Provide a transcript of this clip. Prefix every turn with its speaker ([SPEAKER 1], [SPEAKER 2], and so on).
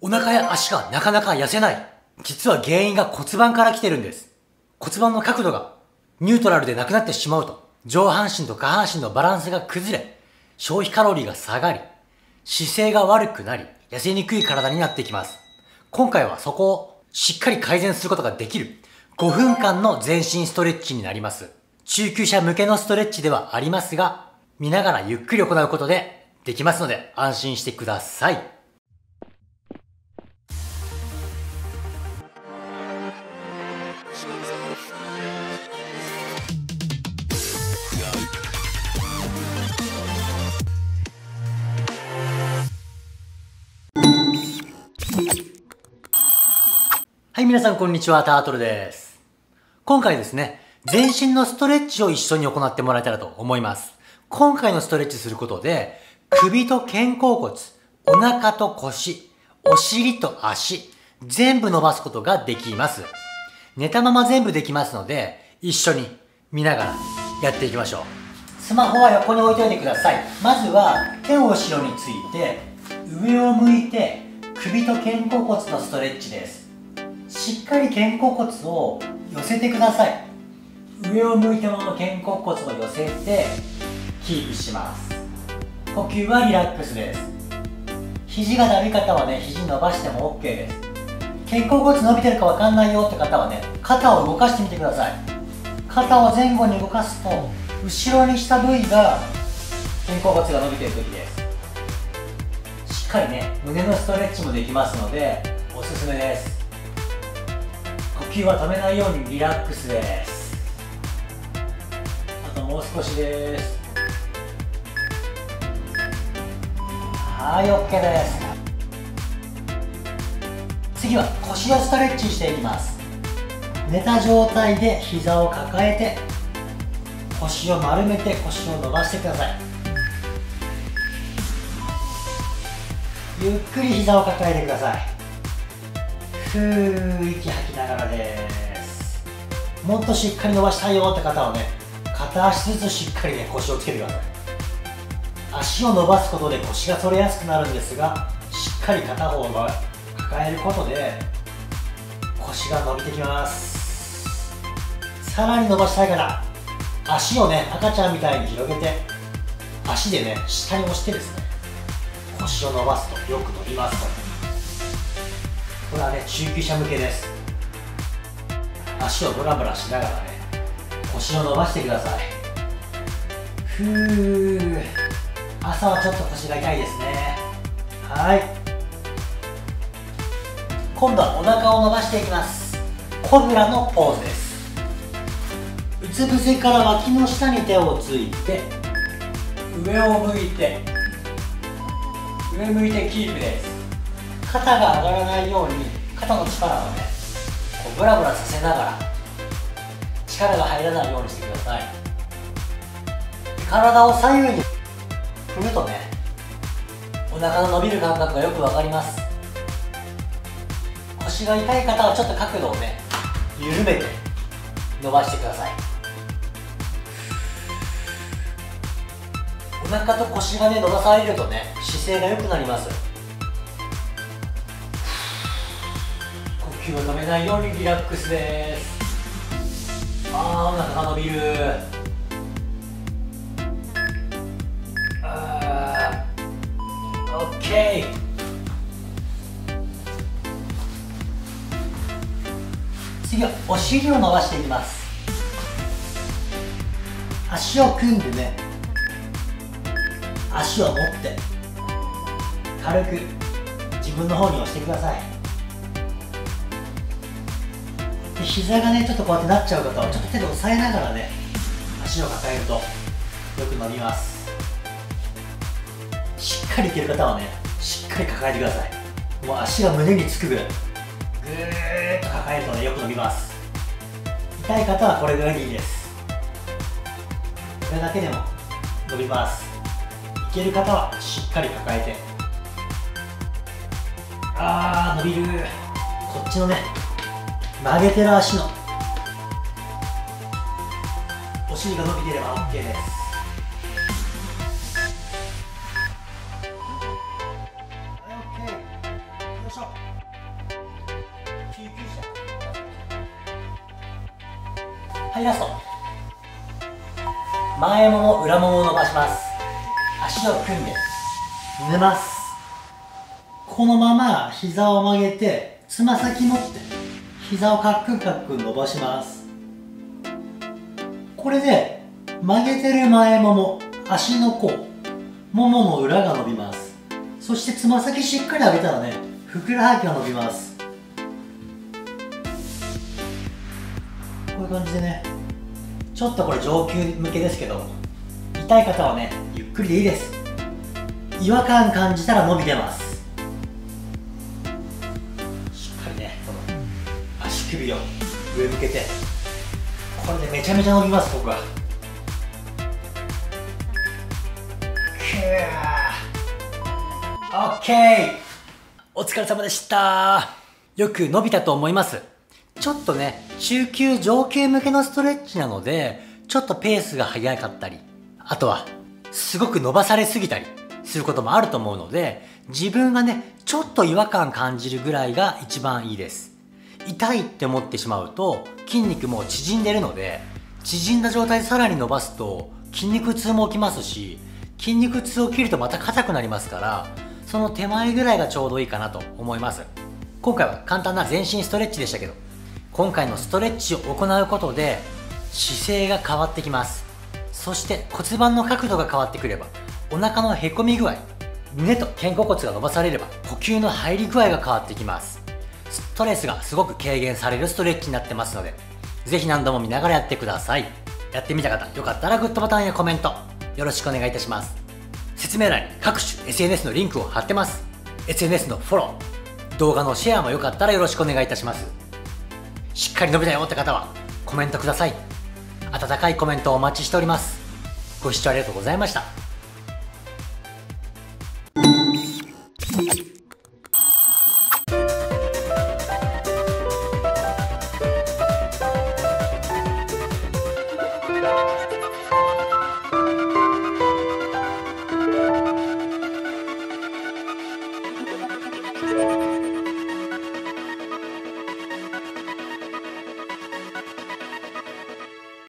[SPEAKER 1] お腹や足がなかなか痩せない。実は原因が骨盤から来てるんです。骨盤の角度がニュートラルでなくなってしまうと、上半身と下半身のバランスが崩れ、消費カロリーが下がり、姿勢が悪くなり、痩せにくい体になっていきます。今回はそこをしっかり改善することができる5分間の全身ストレッチになります。中級者向けのストレッチではありますが、見ながらゆっくり行うことでできますので安心してください。はい、皆さんこんにちは、タートルです。今回ですね、全身のストレッチを一緒に行ってもらえたらと思います。今回のストレッチすることで、首と肩甲骨、お腹と腰、お尻と足、全部伸ばすことができます。寝たまま全部できますので、一緒に見ながらやっていきましょう。スマホは横に置いておいてください。まずは手を後ろについて、上を向いて首と肩甲骨のストレッチです。しっかり肩甲骨を寄せてください。上を向いたまま肩甲骨を寄せてキープします。呼吸はリラックスです。肘がだるい方はね肘伸ばしても OK です。肩甲骨伸びてるか分かんないよって方はね肩を動かしてみてください。肩を前後に動かすと後ろにした部位が肩甲骨が伸びてる時です。しっかりね胸のストレッチもできますのでおすすめです。吸は止めないようにリラックスです。あともう少しです。はい OK です。次は腰をストレッチしていきます。寝た状態で膝を抱えて腰を丸めて腰を伸ばしてください。ゆっくり膝を抱えてください。ふー息吐きながらですもっとしっかり伸ばしたいよって方はね片足ずつしっかりね腰をつけてください足を伸ばすことで腰が反れやすくなるんですがしっかり片方を抱えることで腰が伸びてきます。さらに伸ばしたいから足をね赤ちゃんみたいに広げて足でね下に押してですね腰を伸ばすと。よく伸びますと。これはね中級者向けです。足をブラブラしながらね腰を伸ばしてください。ふー朝はちょっと腰が痛いですね。はい。今度はお腹を伸ばしていきます。コブラのポーズです。うつ伏せから脇の下に手をついて上を向いて上向いてキープです。肩が上がらないように肩の力をねこうブラブラさせながら力が入らないようにしてください。体を左右に振るとねお腹の伸びる感覚がよくわかります。腰が痛い方はちょっと角度をね緩めて伸ばしてください。お腹と腰がね伸ばされるとね姿勢が良くなります。息を止めないようにリラックスです。あーお腹が伸びる。あーオッケー次はお尻を伸ばしていきます。足を組んでね。足を持って軽く自分の方に押してください。膝がねちょっとこうやってなっちゃう方はちょっと手で押さえながらね足を抱えるとよく伸びます。しっかりいける方はねしっかり抱えてください。もう足が胸につくぐらいぐーっと抱えるとねよく伸びます。痛い方はこれぐらいでいいです。これだけでも伸びます。いける方はしっかり抱えて。あー伸びる。こっちのね曲げてる足の。お尻が伸びてれば OK です。はい、ラスト。前もも、裏ももを伸ばします。足を組んで、寝ます。このまま、膝を曲げて、つま先持って、膝をカックンカックン伸ばします。これで曲げてる前もも足の甲ももの裏が伸びます。そしてつま先しっかり上げたらねふくらはぎが伸びます。こういう感じでねちょっとこれ上級向けですけど痛い方はねゆっくりでいいです。違和感感じたら伸びてます。を上向けて。これでめちゃめちゃ伸びます僕は。オッケーお疲れ様でした。よく伸びたと思います。ちょっとね中級上級向けのストレッチなのでちょっとペースが速かったりあとはすごく伸ばされすぎたりすることもあると思うので自分がねちょっと違和感感じるぐらいが一番いいです。痛いって思ってしまうと筋肉も縮んでるので縮んだ状態でさらに伸ばすと筋肉痛も起きますし筋肉痛を切るとまた硬くなりますからその手前ぐらいがちょうどいいかなと思います。今回は簡単な全身ストレッチでしたけど今回のストレッチを行うことで姿勢が変わってきます。そして骨盤の角度が変わってくればお腹のへこみ具合胸と肩甲骨が伸ばされれば呼吸の入り具合が変わってきます。ストレスがすごく軽減されるストレッチになってますのでぜひ何度も見ながらやってください。やってみた方よかったらグッドボタンやコメントよろしくお願いいたします。説明欄に各種 SNS のリンクを貼ってます。SNS のフォロー動画のシェアもよかったらよろしくお願いいたします。しっかり伸びたよって方はコメントください。温かいコメントをお待ちしております。ご視聴ありがとうございました。